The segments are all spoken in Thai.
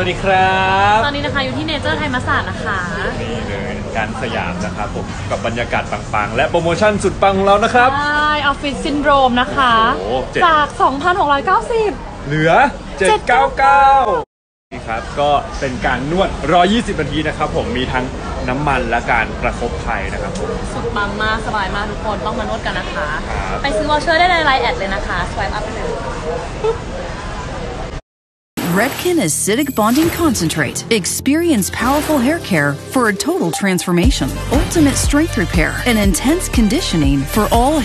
สวัสดีครับตอนนี้นะคะอยู่ที่ Nature Thai Massage นะคะนี่เลยสาขาสยามนะครับผมกับบรรยากาศปังๆ และโปรโมชั่นสุดปังของเรานะครับ ใช่ออฟฟิศซินโดรมนะคะ โอ้โหเจ็ด จาก 2,690 เหลือ 799 นี่ครับก็เป็นการนวด 120 นาทีนะครับผมมีทั้งน้ำมันและการประคบไทยนะครับผม สุดปังมาก สบายมากทุกคนต้องมานวดกันนะคะ ครับ ไปซื้อ voucher ได้ในไลน์ add เลยนะคะ swipe up ไปเลย Redken Acidic Bonding Concentrate. Experience powerful hair care for a total transformation. Ultimate strength repair and intense conditioning for all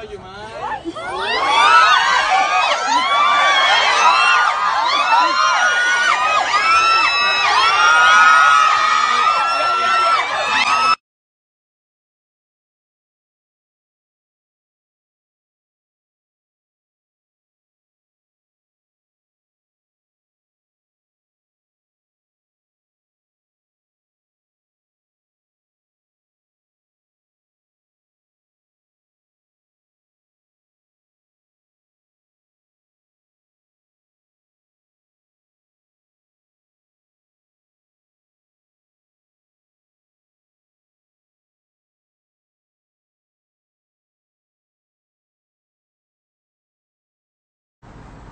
Cláudio Maia.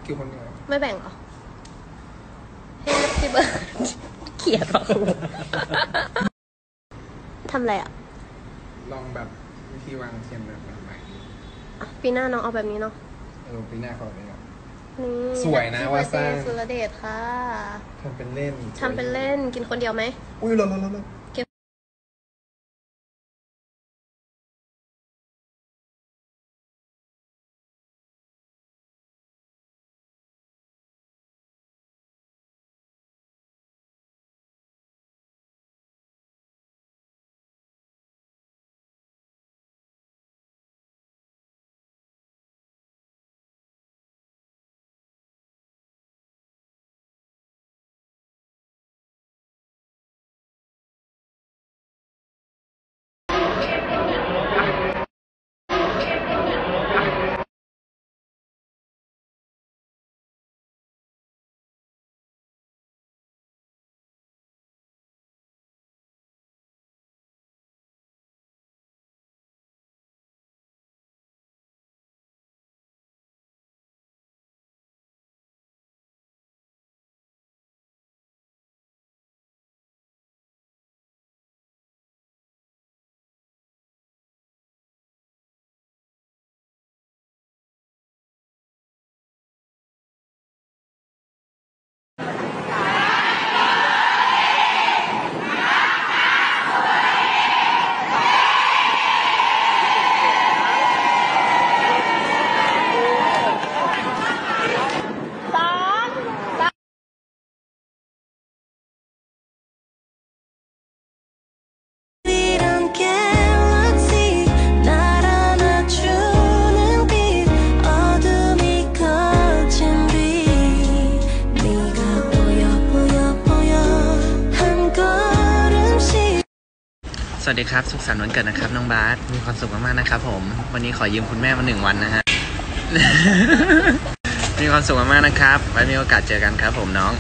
กี่คนเนี่ยไม่แบ่งเหรอ Happy birthday เขียนเหรอทำอะไรอะลองแบบวิธีวางเทียนแบบใหม่อะปีหน้าน้องเอาแบบนี้เนาะ ๆเออปีหน้าก่อนเลยครับ นี่ สวยนะ Happy ว่าสร้าง birthday สุรเดชค่ะทำเป็นเล่นทำเป็นเล่นกินคนเดียวไหม อุ้ยร้อนร้อนร้อน วัสดีครับ สุขสันต์วันเกิดนะครับน้องบาสมีความสุขมากๆนะครับผม วันนี้ขอยืมคุณแม่มาหนึ่งวันนะฮะ มีความสุขมากๆนะครับ ไว้มีโอกาสเจอกันครับผมน้อง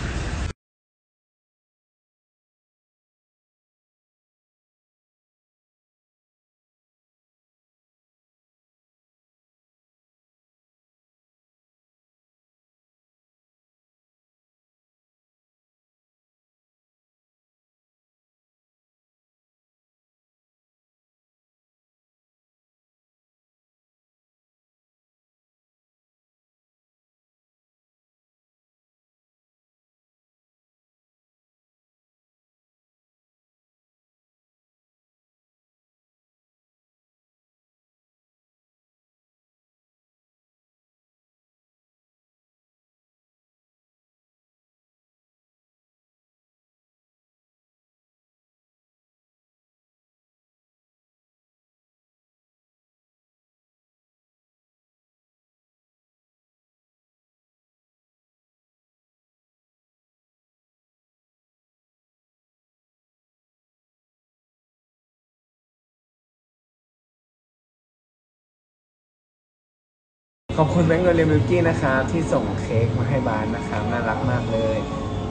ขอบคุณแบงค์โรเลมิลกี้นะครับที่ส่งเค้กมาให้บานนะครับน่ารักมากเลย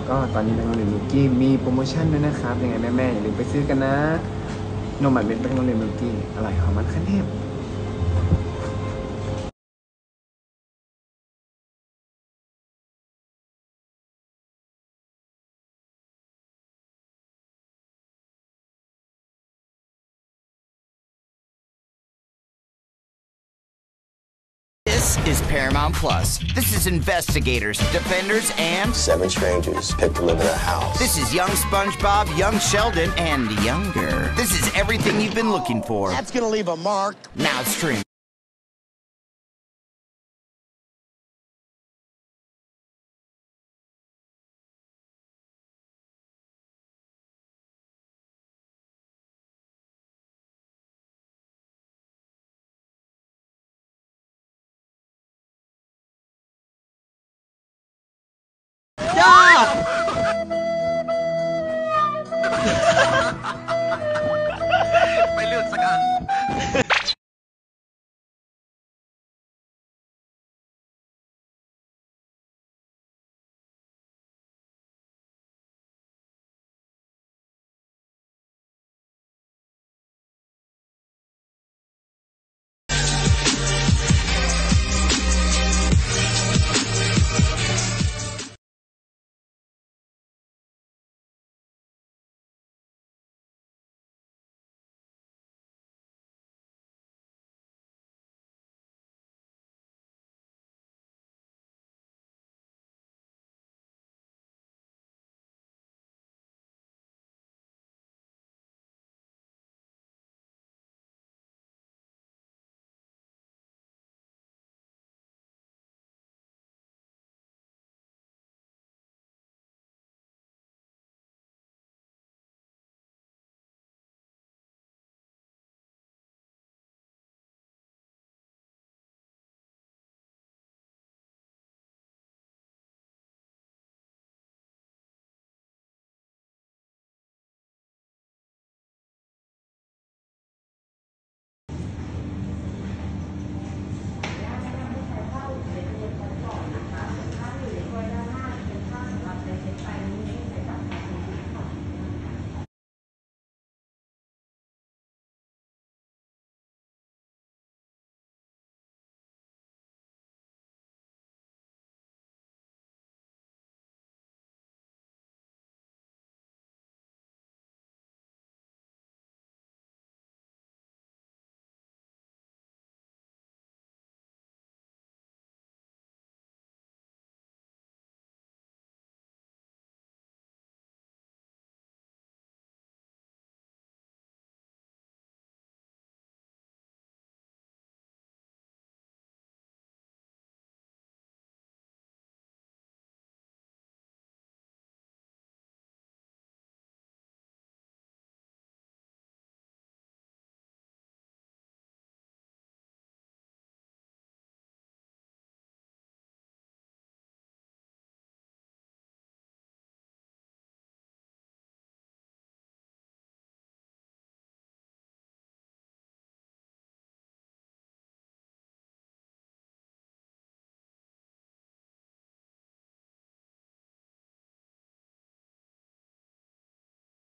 ก็ตอนนี้แบงค์โรเลมิลกี้มีโปรโมชั่นด้วยนะครับยังไงแม่ๆอย่าลืมไปซื้อกันนะนมหมันเป็นแบงค์โรเลมิลกี้อร่อยหอมมันขั้นเทพ is Paramount Plus. This is investigators, defenders, and Seven strangers picked to live in a house. this is young SpongeBob, young Sheldon, and younger. This is everything you've been looking for. That's gonna leave a mark. Now stream.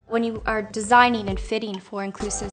when you are designing and fitting for inclusive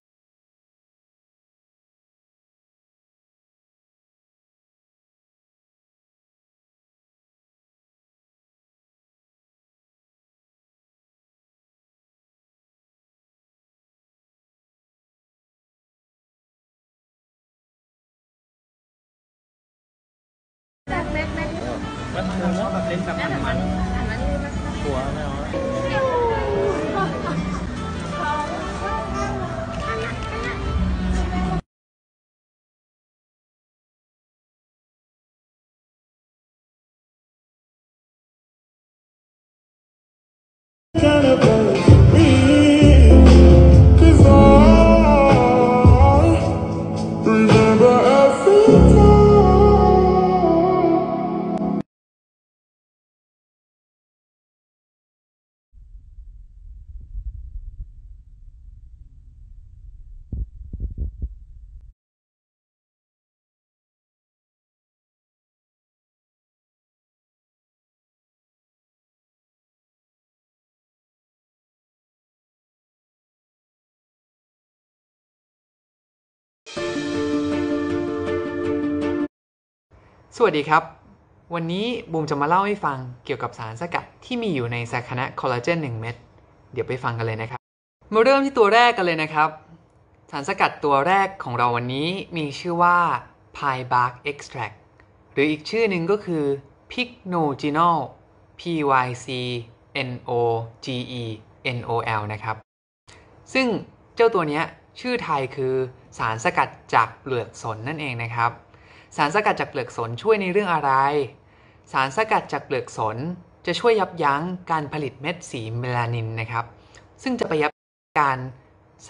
สวัสดีครับ วันนี้บูมจะมาเล่าให้ฟังเกี่ยวกับสารสกัดที่มีอยู่ในสาคณะคอลลาเจน1เม็ด เดี๋ยวไปฟังกันเลยนะครับ มาเริ่มที่ตัวแรกกันเลยนะครับ สารสกัดตัวแรกของเราวันนี้มีชื่อว่า Pie Bark Extract หรืออีกชื่อหนึ่งก็คือ Pycnogenol PYC NOGE NOL นะครับ ซึ่งเจ้าตัวนี้ชื่อไทยคือสารสกัดจากเปลือกสนนั่นเองนะครับ สารสกัดจากเปลือกสนช่วยในเรื่องอะไร สารสกัดจากเปลือกสนจะช่วยยับยั้งการผลิตเม็ดสีเมลานินนะครับ ซึ่งจะไปยับการ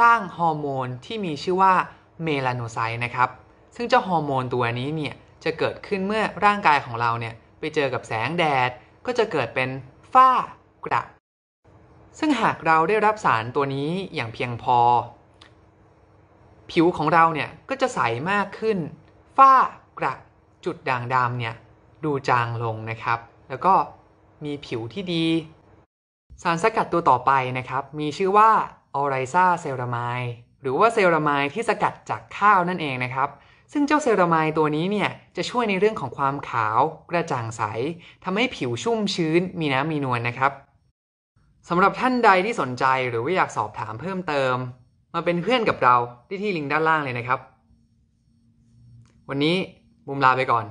สร้างฮอร์โมนที่มีชื่อว่า melanocyte นะครับ ซึ่งเจ้าฮอร์โมนตัวนี้เนี่ยจะเกิดขึ้นเมื่อร่างกายของเราเนี่ยไปเจอกับแสงแดด ก็จะเกิดเป็นฝ้ากระ ซึ่งหากเราได้รับสารตัวนี้อย่างเพียงพอ ผิวของเราเนี่ยก็จะใสมากขึ้น ฝ้า กระจุดด่างดำเนี่ยดูจางลงนะครับ แล้วก็มีผิวที่ดี สารสกัดตัวต่อไปนะครับ มีชื่อว่าออไรซาเซรามายหรือว่าเซรามายที่สกัดจากข้าวนั่นเองนะครับ ซึ่งเจ้าเซรามายตัวนี้เนี่ยจะช่วยในเรื่องของความขาว กระจ่างใสทำให้ผิวชุ่มชื้นมีน้ำมีนวลนะครับสำหรับท่านใดที่สนใจหรือว่าอยากสอบถามเพิ่มเติม มาเป็นเพื่อนกับเราที่ที่ลิงก์ด้านล่างเลยนะครับ วันนี้ บุมลาไปก่อน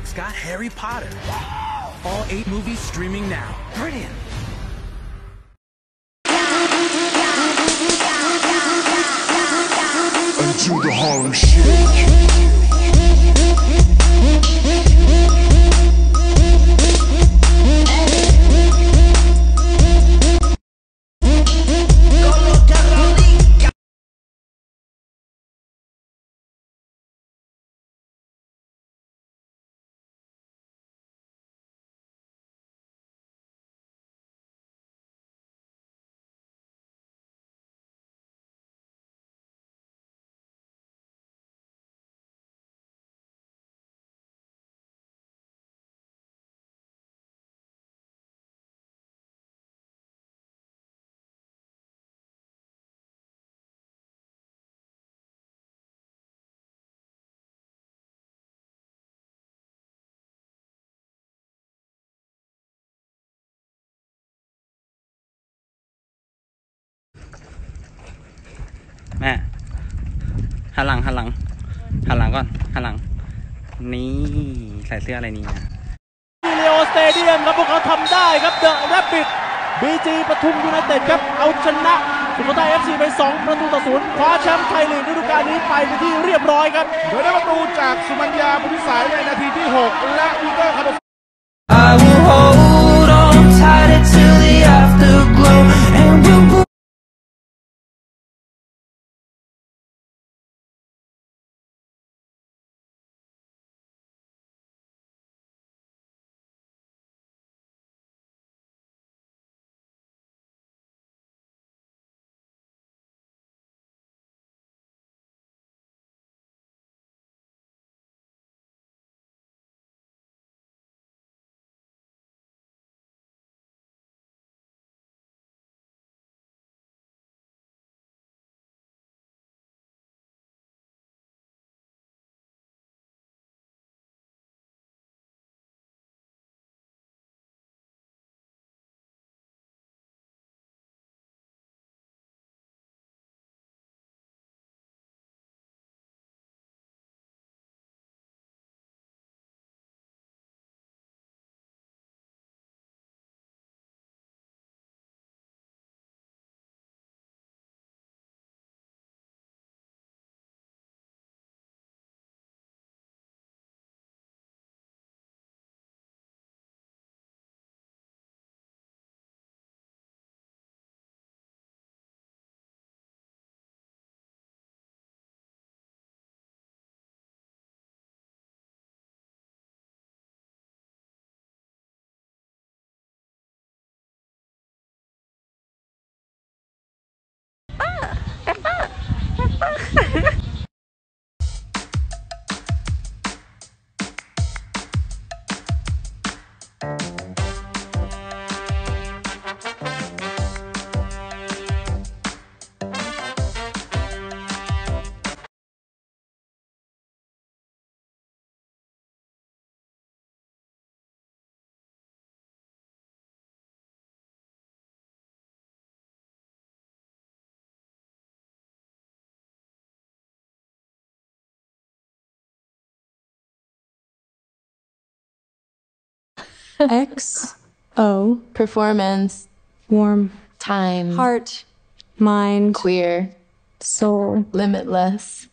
TikTok's got Harry Potter. All eight movies streaming now. Brilliant. Until the Harlem Shake.. แม่หันหลังหันหลังหันหลังก่อนหันหลัง นี่ใส่เสื้ออะไรนี่นะลีโอ Stadium ครับพวกเขาทำได้ครับ The Rabbitบีจีปทุมยูไนเต็ดครับเอาชนะสุโขทัยเอฟซีไป 2 ประตูต่อต่อ0คว้าแชมป์ไทยลีกฤดูกาลนี้ไปเป็นที่เรียบร้อยครับโดยได้ประตูจากสุมัญญาปุริสายในนาทีที่ 6 และวิคเตอร์คาร์โด 啊哈哈哈 X O performance. Warm. Time. Heart. Mind. Queer. Soul. Limitless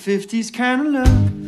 50s kind of look.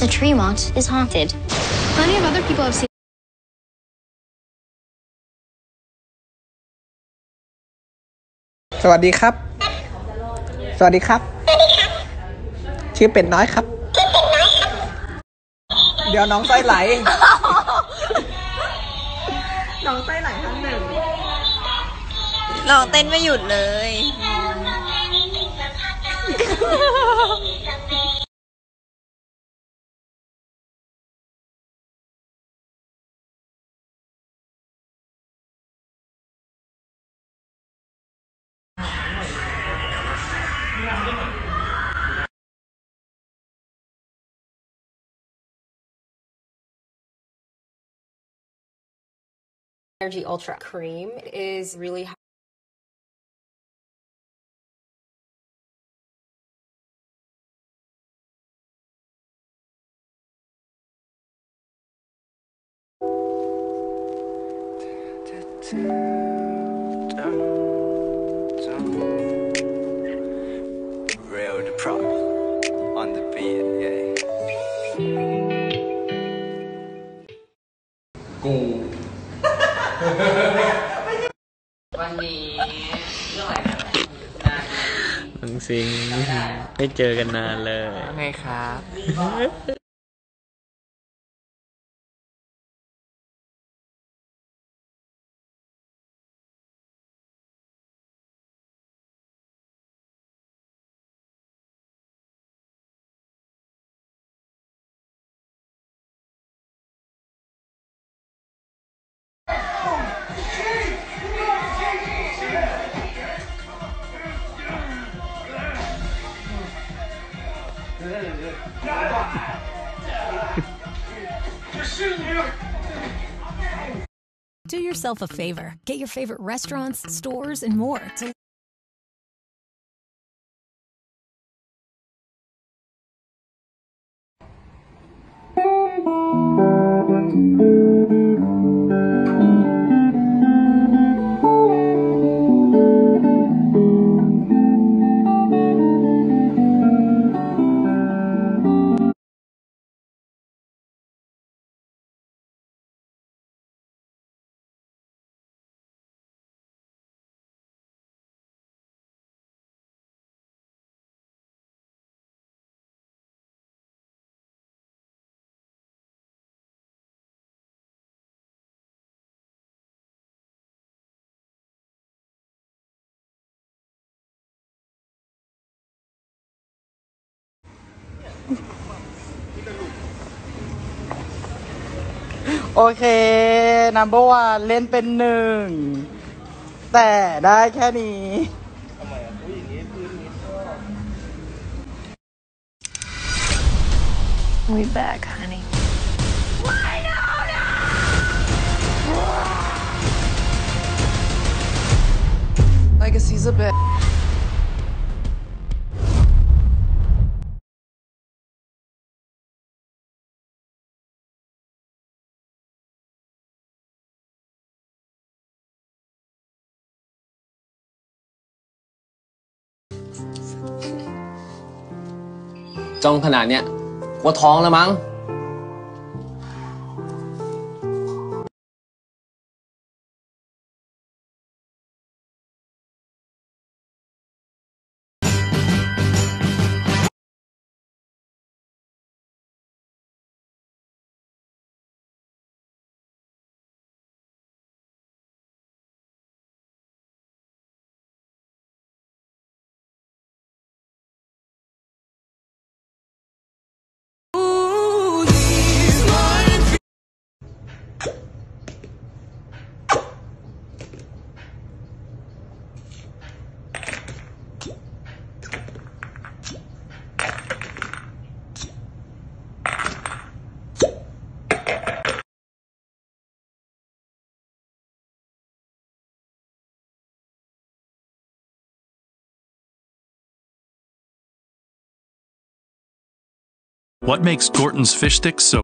The Tremont is haunted. Plenty of other people have seen. สวัสดีครับ สวัสดีครับ ชื่อเป็ดน้อยครับ เดี๋ยวน้องไส้ไหล น้องไส้ไหลทั้งหนึ่ง น้องเต้นไม่หยุดเลย Energy Ultra cream is really Real บังซิง ไม่เจอกันนานเลย ไงครับ Do yourself a favor. Get your favorite restaurants, stores, and more. To- โอเค number one เล่นเป็นหนึ่ง แต่ได้แค่นี้ We back, honey. Legacy's a bit. " จ้องขนาดเนี้ยว่าท้องแล้วมั้ง What makes Gorton's fish sticks so